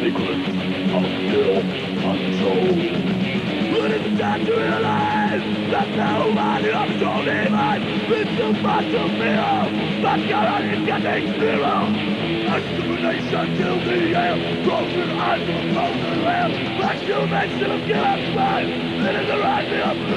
secrets are still untold. But it's time to realize that nobody of told even It's much to fear But God is getting clearer. Extermination till the end. Broken of frozen land. Black humans still kill us right It is the rising of the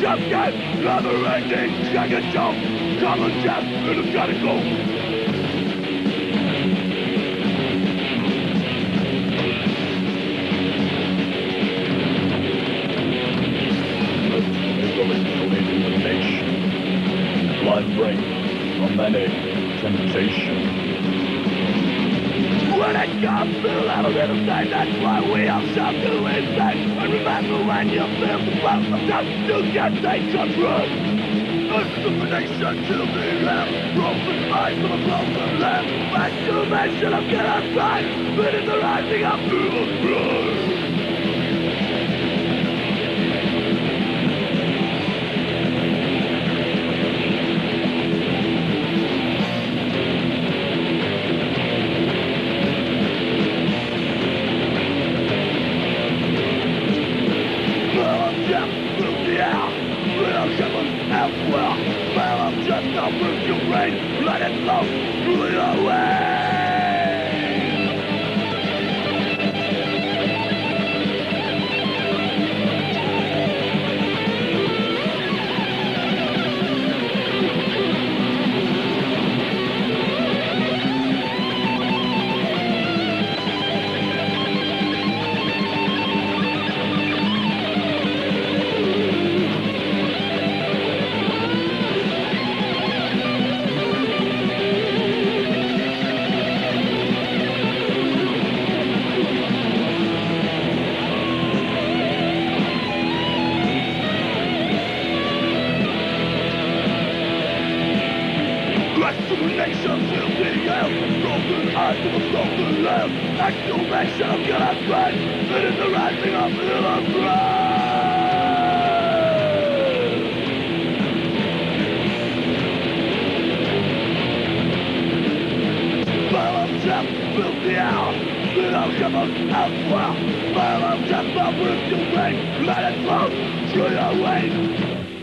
jump game, never ending, second jump. Common the nation. Blind brain from many temptation. When it comes to little thing, that's why we all shout to insane. And remember when you feel the clouds of dust, you can take control. Extermination till the end, broken eyes of a broken land. Extermination of genocide, but in the rising of human blood. I'm just your brain, let it flow through your way. Extermination till the end, broken eyes of a broken land. Extermination of genocide, it is the rising of human blood. Well, I'm just built the hour, then I'll come up elsewhere. Well, I'm just a brute to bring, let it flow through your.